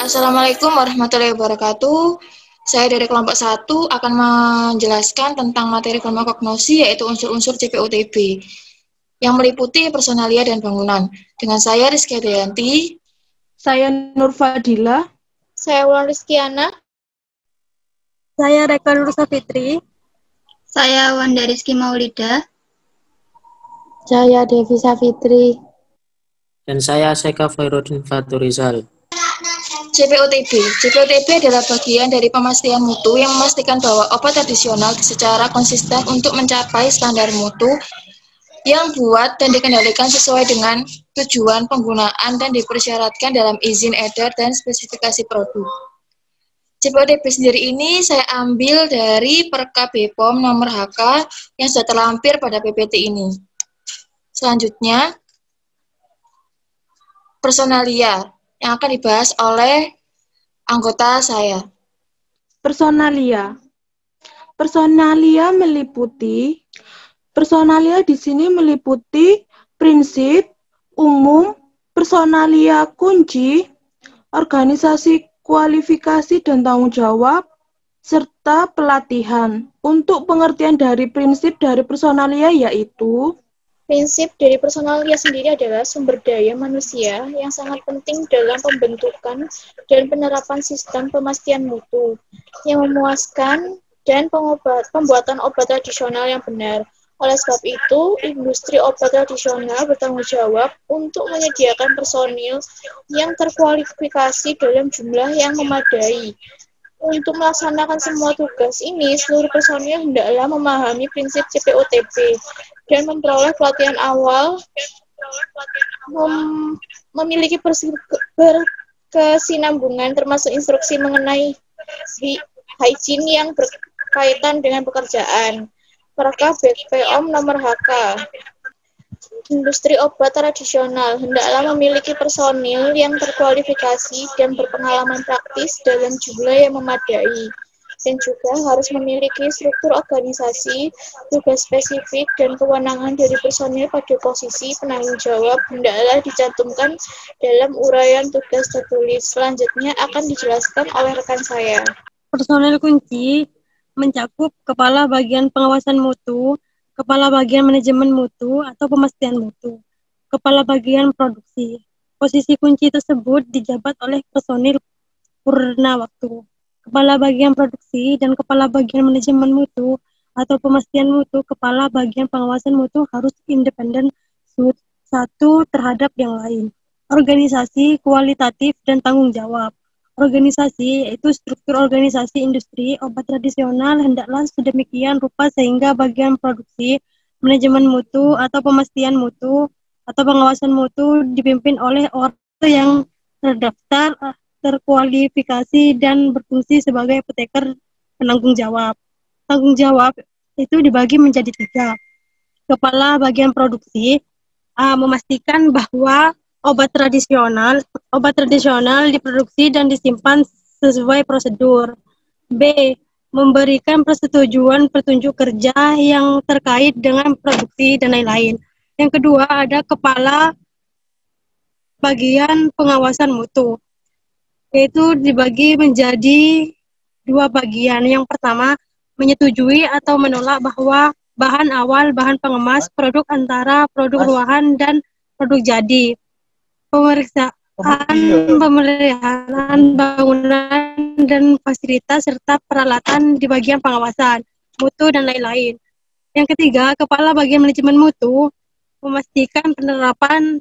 Assalamualaikum warahmatullahi wabarakatuh. Saya dari kelompok 1 akan menjelaskan tentang materi farmakognosi yaitu unsur-unsur CPOTB yang meliputi personalia dan bangunan. Dengan saya Rizky Dayanti. Saya Nur Fadila. Saya Wulan Rizkiana. Saya Reka Nursa Fitri. Saya Wanda Rizky Maulida. Saya Devi Safitri. Dan saya Seka Fairuddin Faturizal. CPOTB. CPOTB adalah bagian dari pemastian mutu yang memastikan bahwa obat tradisional secara konsisten untuk mencapai standar mutu yang buat dan dikendalikan sesuai dengan tujuan penggunaan dan dipersyaratkan dalam izin edar dan spesifikasi produk. CPOTB sendiri ini saya ambil dari Perka BPOM nomor HK yang sudah terlampir pada PPT ini. Selanjutnya, personalia yang akan dibahas oleh anggota saya. Personalia. Personalia meliputi personalia di sini meliputi prinsip, umum, personalia kunci, organisasi kualifikasi dan tanggung jawab, serta pelatihan. Untuk pengertian dari prinsip dari personalia yaitu Prinsip dari personalia sendiri adalah sumber daya manusia yang sangat penting dalam pembentukan dan penerapan sistem pemastian mutu yang memuaskan dan pengobat, pembuatan obat tradisional yang benar. Oleh sebab itu, industri obat tradisional bertanggung jawab untuk menyediakan personil yang terkualifikasi dalam jumlah yang memadai. Untuk melaksanakan semua tugas ini, seluruh personil hendaklah memahami prinsip CPOTB dan memperoleh pelatihan awal mem memiliki berkesinambungan termasuk instruksi mengenai hygiene yang berkaitan dengan pekerjaan. Perka BPOM nomor HK. Industri obat tradisional hendaklah memiliki personil yang terkualifikasi dan berpengalaman praktis dalam jumlah yang memadai dan juga harus memiliki struktur organisasi, tugas spesifik, dan kewenangan dari personil pada posisi penanggung jawab hendaklah dicantumkan dalam uraian tugas tertulis. Selanjutnya akan dijelaskan oleh rekan saya. Personil kunci mencakup kepala bagian pengawasan mutu, kepala bagian manajemen mutu atau pemastian mutu, kepala bagian produksi. Posisi kunci tersebut dijabat oleh personil purna waktu kepala bagian produksi, dan kepala bagian manajemen mutu atau pemastian mutu, kepala bagian pengawasan mutu harus independen satu terhadap yang lain. Organisasi, kualitatif, dan tanggung jawab. Organisasi yaitu struktur organisasi industri obat tradisional hendaklah sedemikian rupa sehingga bagian produksi, manajemen mutu atau pemastian mutu atau pengawasan mutu dipimpin oleh orang yang terdaftar terkualifikasi dan berfungsi sebagai apoteker penanggung jawab. Tanggung jawab itu dibagi menjadi tiga. Kepala bagian produksi uh, memastikan bahwa obat tradisional obat tradisional diproduksi dan disimpan sesuai prosedur. B. Memberikan persetujuan petunjuk kerja yang terkait dengan produksi dan lain-lain. Yang kedua ada kepala bagian pengawasan mutu yaitu dibagi menjadi dua bagian. Yang pertama, menyetujui atau menolak bahwa bahan awal, bahan pengemas, produk antara produk ruahan dan produk jadi. Pemeriksaan pemeliharaan bangunan dan fasilitas serta peralatan di bagian pengawasan, mutu dan lain-lain. Yang ketiga, kepala bagian manajemen mutu memastikan penerapan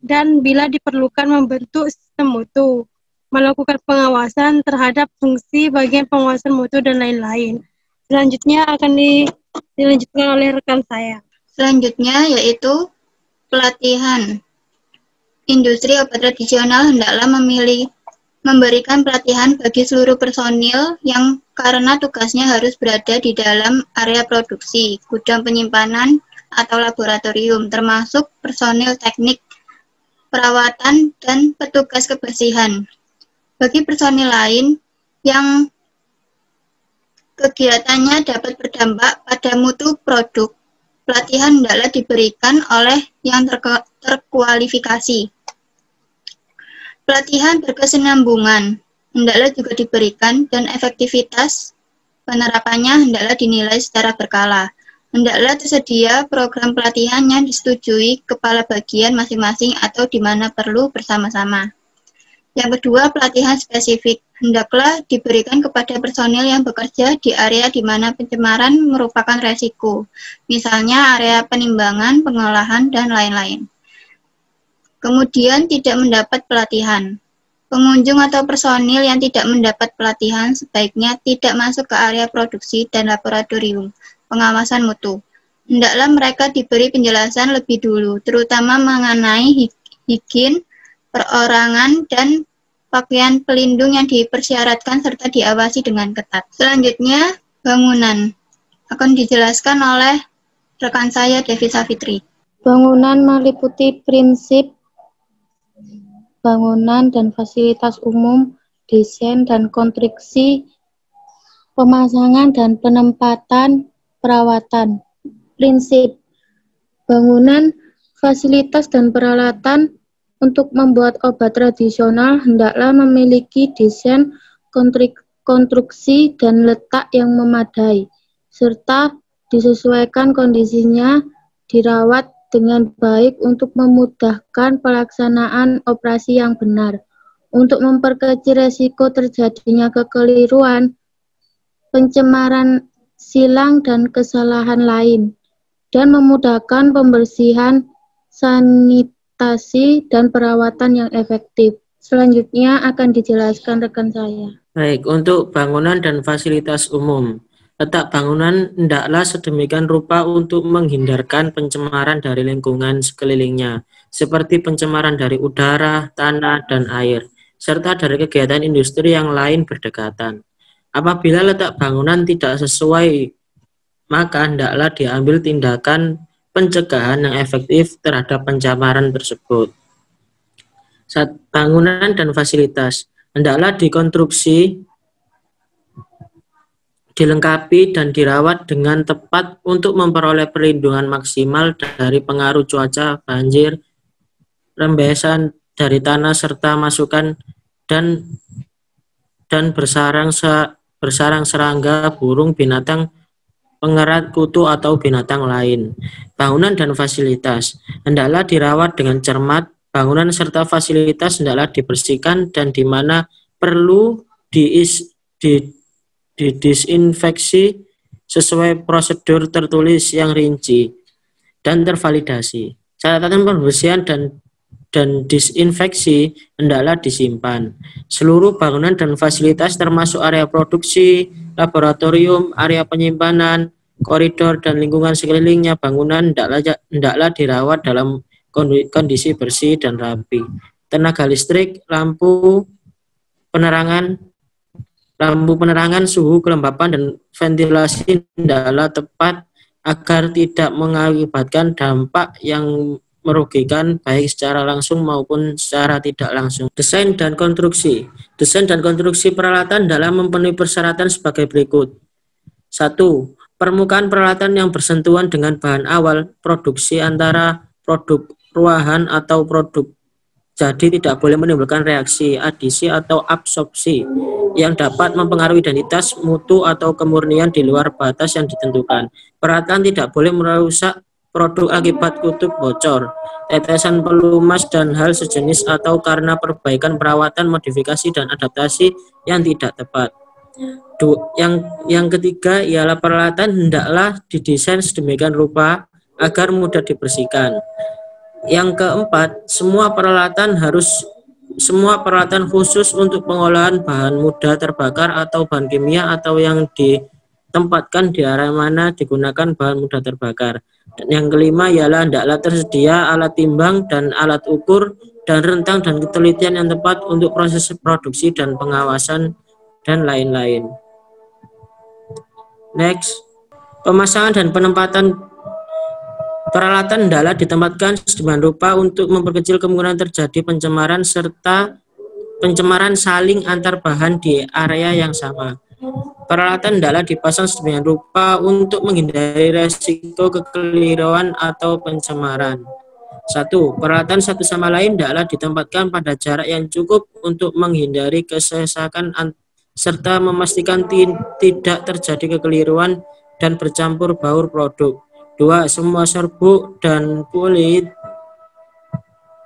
dan bila diperlukan membentuk sistem mutu melakukan pengawasan terhadap fungsi bagian pengawasan mutu dan lain-lain. Selanjutnya akan di, dilanjutkan oleh rekan saya. Selanjutnya yaitu pelatihan. Industri obat tradisional hendaklah memilih memberikan pelatihan bagi seluruh personil yang karena tugasnya harus berada di dalam area produksi, gudang penyimpanan, atau laboratorium, termasuk personil teknik, perawatan, dan petugas kebersihan. Bagi personil lain yang kegiatannya dapat berdampak pada mutu produk, pelatihan hendaklah diberikan oleh yang terkualifikasi. Pelatihan berkesinambungan hendaklah juga diberikan dan efektivitas penerapannya hendaklah dinilai secara berkala. Hendaklah tersedia program pelatihan yang disetujui kepala bagian masing-masing atau di mana perlu bersama-sama. Yang kedua, pelatihan spesifik. Hendaklah diberikan kepada personil yang bekerja di area di mana pencemaran merupakan resiko, misalnya area penimbangan, pengolahan, dan lain-lain. Kemudian tidak mendapat pelatihan. Pengunjung atau personil yang tidak mendapat pelatihan sebaiknya tidak masuk ke area produksi dan laboratorium pengawasan mutu. Hendaklah mereka diberi penjelasan lebih dulu, terutama mengenai higien, perorangan, dan pakaian pelindung yang dipersyaratkan serta diawasi dengan ketat. Selanjutnya, bangunan akan dijelaskan oleh rekan saya Devi Savitri. Bangunan meliputi prinsip bangunan dan fasilitas umum, desain dan konstruksi, pemasangan dan penempatan perawatan. Prinsip bangunan, fasilitas dan peralatan untuk membuat obat tradisional hendaklah memiliki desain konstruksi dan letak yang memadai, serta disesuaikan kondisinya, dirawat dengan baik untuk memudahkan pelaksanaan operasi yang benar. Untuk memperkecil resiko terjadinya kekeliruan, pencemaran silang dan kesalahan lain, dan memudahkan pembersihan sanitasi dan perawatan yang efektif. Selanjutnya akan dijelaskan rekan saya. Baik, untuk bangunan dan fasilitas umum. Letak bangunan hendaklah sedemikian rupa untuk menghindarkan pencemaran dari lingkungan sekelilingnya, seperti pencemaran dari udara, tanah, dan air, serta dari kegiatan industri yang lain berdekatan. Apabila letak bangunan tidak sesuai, maka hendaklah diambil tindakan pencegahan yang efektif terhadap pencemaran tersebut. Saat bangunan dan fasilitas hendaklah dikonstruksi dilengkapi dan dirawat dengan tepat untuk memperoleh perlindungan maksimal dari pengaruh cuaca, banjir, rembesan dari tanah serta masukan dan dan bersarang bersarang serangga, burung, binatang pengerat, kutu atau binatang lain. Bangunan dan fasilitas hendaklah dirawat dengan cermat. Bangunan serta fasilitas hendaklah dibersihkan dan di mana perlu diis, di didisinfeksi sesuai prosedur tertulis yang rinci dan tervalidasi. Catatan pembersihan dan dan disinfeksi hendaklah disimpan. Seluruh bangunan dan fasilitas termasuk area produksi, laboratorium, area penyimpanan, koridor dan lingkungan sekelilingnya bangunan hendaklah, hendaklah dirawat dalam kondisi bersih dan rapi. Tenaga listrik, lampu, penerangan, lampu penerangan, suhu, kelembapan, dan ventilasi adalah tepat agar tidak mengakibatkan dampak yang merugikan baik secara langsung maupun secara tidak langsung. Desain dan konstruksi. Desain dan konstruksi peralatan dalam memenuhi persyaratan sebagai berikut. Satu, permukaan peralatan yang bersentuhan dengan bahan awal produksi antara produk ruahan atau produk jadi tidak boleh menimbulkan reaksi adisi atau absorpsi yang dapat mempengaruhi identitas, mutu, atau kemurnian di luar batas yang ditentukan. Peralatan tidak boleh merusak produk akibat kutub bocor, tetesan pelumas, dan hal sejenis atau karena perbaikan perawatan, modifikasi, dan adaptasi yang tidak tepat. Du, yang yang ketiga ialah peralatan hendaklah didesain sedemikian rupa agar mudah dibersihkan. Yang keempat, semua peralatan harus semua peralatan khusus untuk pengolahan bahan mudah terbakar atau bahan kimia atau yang ditempatkan di area mana digunakan bahan mudah terbakar. Dan yang kelima ialah hendaklah tersedia alat timbang dan alat ukur dan rentang dan ketelitian yang tepat untuk proses produksi dan pengawasan dan lain-lain. Next, pemasangan dan penempatan Peralatan hendaklah ditempatkan sedemikian rupa untuk memperkecil kemungkinan terjadi pencemaran serta pencemaran saling antar bahan di area yang sama. Peralatan hendaklah dipasang sedemikian rupa untuk menghindari resiko kekeliruan atau pencemaran. Satu, peralatan satu sama lain hendaklah ditempatkan pada jarak yang cukup untuk menghindari kesesakan serta memastikan tidak terjadi kekeliruan dan bercampur baur produk. Dua, semua serbuk dan kulit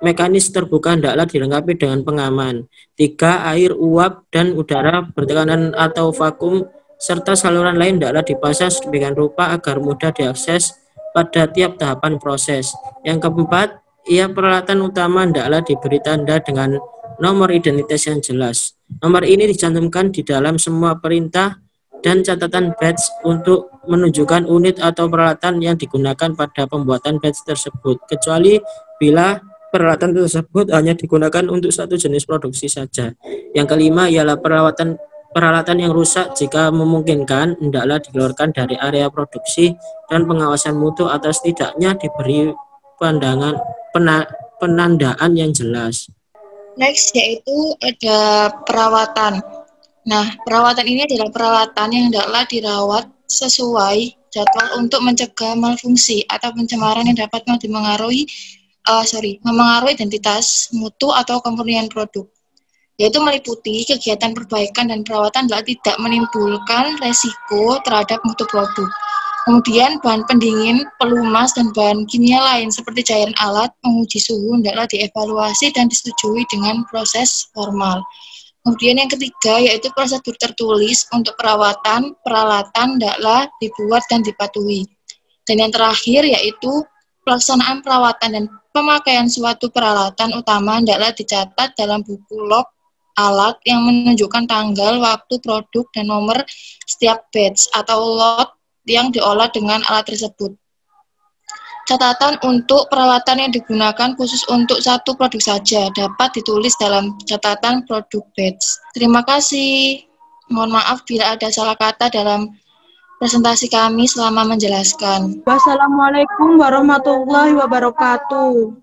mekanis terbuka hendaklah dilengkapi dengan pengaman. Tiga, air, uap, dan udara bertekanan atau vakum serta saluran lain hendaklah dipasang sedemikian rupa agar mudah diakses pada tiap tahapan proses. Yang keempat, ia peralatan utama hendaklah diberi tanda dengan nomor identitas yang jelas. Nomor ini dicantumkan di dalam semua perintah dan catatan batch untuk menunjukkan unit atau peralatan yang digunakan pada pembuatan batch tersebut, kecuali bila peralatan tersebut hanya digunakan untuk satu jenis produksi saja. Yang kelima ialah peralatan peralatan yang rusak jika memungkinkan hendaklah dikeluarkan dari area produksi dan pengawasan mutu atau setidaknya diberi pandangan pena, penandaan yang jelas. Next yaitu ada perawatan. Nah, perawatan ini adalah perawatan yang hendaklah dirawat sesuai jadwal untuk mencegah malfungsi atau pencemaran yang dapat mempengaruhi uh, sorry, mempengaruhi identitas, mutu atau kemurnian produk. Yaitu meliputi kegiatan perbaikan dan perawatan adalah tidak menimbulkan resiko terhadap mutu produk. Kemudian bahan pendingin, pelumas, dan bahan kimia lain seperti cairan alat penguji suhu hendaklah dievaluasi dan disetujui dengan proses formal. Kemudian yang ketiga yaitu prosedur tertulis untuk perawatan, peralatan hendaklah dibuat dan dipatuhi. Dan yang terakhir yaitu pelaksanaan perawatan dan pemakaian suatu peralatan utama hendaklah dicatat dalam buku log alat yang menunjukkan tanggal, waktu, produk, dan nomor setiap batch atau lot yang diolah dengan alat tersebut. Catatan untuk peralatan yang digunakan khusus untuk satu produk saja dapat ditulis dalam catatan produk batch. Terima kasih. Mohon maaf bila ada salah kata dalam presentasi kami selama menjelaskan. Wassalamualaikum warahmatullahi wabarakatuh.